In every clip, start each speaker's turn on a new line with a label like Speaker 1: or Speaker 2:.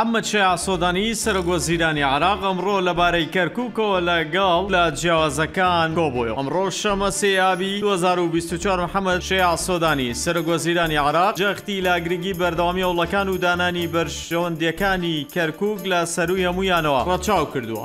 Speaker 1: حەمەد شەیع سۆدانی سەرۆک وەزیرانی عێراق ئەمڕۆ لەبارەی کەرکوکەوە لەگەڵ لە جیاوازەکان کۆبووەوە ئەمڕۆ شەمە سێ ئابی دوو هەزار و بیست و چوار محەمەد شەیع سۆدانی سەرۆک وەزیرانی عێراق جەختی لە گرنگی بەردەوامی هەوڵەکان و دانانی بەرژەوەندییەکانی کەرکوک لە سەرووی هەموویانەوە ڕەچاو کردووە.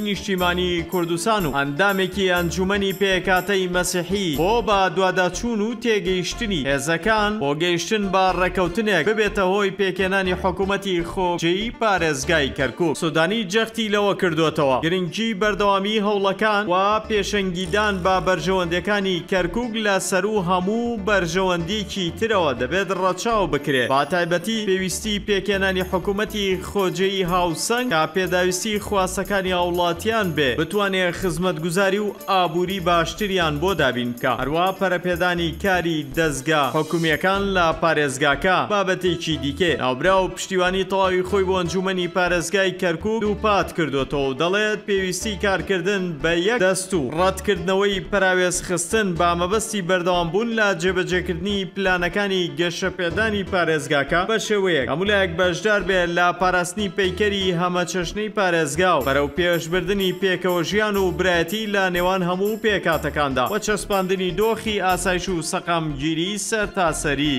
Speaker 1: نیشتیمانی کوردستان و ئەندامێکی ئەنجومەنی پێکهاتەی مەسیحی بۆ بە دواداچوون و تێگەیشتنی هێزەکان بۆ گەیشتن بە ڕێکەوتنێک ببێتە هۆی پێکهێنانی حکومەتی خۆجێی پارێزگای کەرکوک سودانی جەختی لەوە کردووەتەوە گرنگی بەردەوامی هەوڵەکان و پێشەنگیدان بە بەرژەوەندیەکانی کەرکوک لە سەروو هەموو بەرژەوەندیەکی ترەوە دەبێت ڕەچاو بکرێت بە تایبەتی پێویستی پێکهێنانی حکومەتی خۆجێی هاوسەنگ تا پێداویستی خواستەکانی هاوڵاتیان بێ بتوانێ خزمەتگوزاری و ئابووری باشتریان بۆ دابین بکا هەروا پەرەپێدانی کاری دەزگا حکومیەکان لە پارێزگاکە بابەتێکی دیکەیە ناوبراو پشتیوانی تەواوی خۆی بۆ ئەنجومەنی پارێزگای کەرکوک دووپات کردۆتەوەو دەڵێت پێویستی کارکردن بە یەک دەست و ڕەتکردنەوەی پەراوێزخستن بامەبەستی بەردەوام بوون لە جێبەجێکردنی پلانەکانی گەشەپێدانی پارێزگاکە بەشێوەیەک هەموو لایەک بەشدار بێت لە پاراستنی پەیکەری هەمەچەشنەی پارێزگا و بەرەوپێشبردنی پێکەوەژیان و برایەتی لە نێوان هەموو پێکهاتەکاندا و چەسپاندنی دۆخی ئاسایش و سەقامگیریی سەرتاسەری